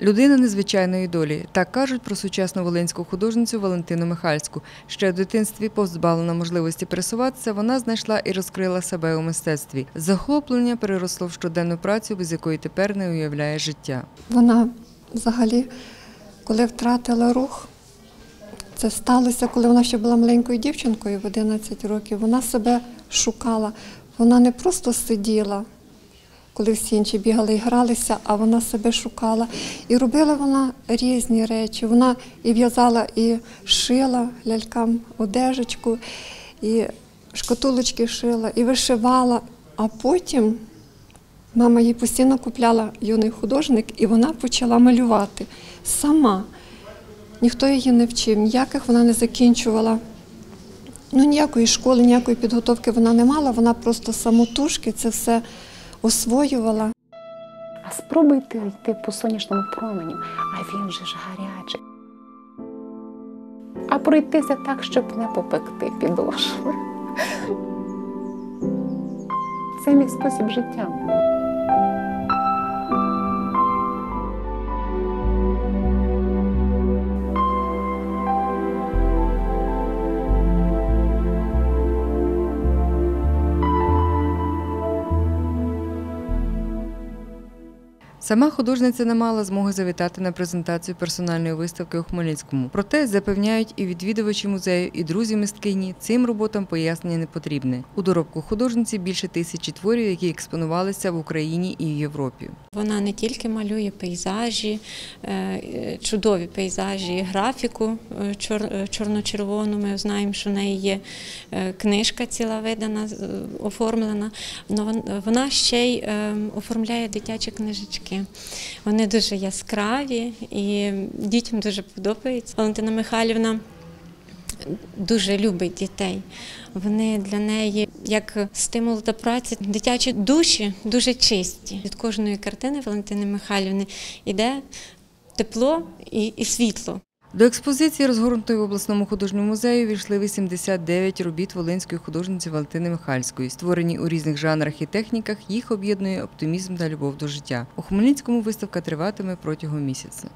Людина незвичайної долі. Так кажуть про сучасну волинську художницю Валентину Михальську. Ще в дитинстві, позбавлена можливості пересуватися, вона знайшла і розкрила себе у мистецтві. Захоплення переросло в щоденну працю, без якої тепер не уявляє життя. Вона взагалі, коли втратила рух, це сталося, коли вона ще була маленькою дівчинкою в 11 років. Вона себе шукала. Вона не просто сиділа, коли всі інші бігали і гралися, а вона себе шукала. І робила вона різні речі. Вона і в'язала, і шила лялькам одежечку, і шкатулочки шила, і вишивала. А потім Мама їй постійно купляла юний художник, і вона почала малювати сама. Ніхто її не вчив, ніяких вона не закінчувала. Ну, ніякої школи, ніякої підготовки вона не мала, вона просто самотужки це все освоювала. А спробуйте йти по сонячному променю, а він же ж гарячий. А пройтися так, щоб не попекти підошви. Це мій спосіб життя. Сама художниця не мала змоги завітати на презентацію персональної виставки у Хмельницькому. Проте запевняють і відвідувачі музею, і друзі мисткині, цим роботам пояснення не потрібне. У доробку художниці більше тисячі творів, які експонувалися в Україні і в Європі. Вона не тільки малює пейзажі, е, чудові пейзажі, графіку е, е, чорно-червону. Ми знаємо, що в неї є книжка ціла видана, оформлена. Вона ще й е, оформляє дитячі книжечки. Вони дуже яскраві і дітям дуже подобається. Валентина Михайлівна дуже любить дітей. Вони для неї як стимул до праці. Дитячі душі дуже чисті. Від кожної картини Валентини Михайлівни йде тепло і, і світло. До експозиції, розгорнутої в обласному художньому музеї, війшли 89 робіт волинської художниці Валентини Михальської. Створені у різних жанрах і техніках, їх об'єднує оптимізм та любов до життя. У Хмельницькому виставка триватиме протягом місяця.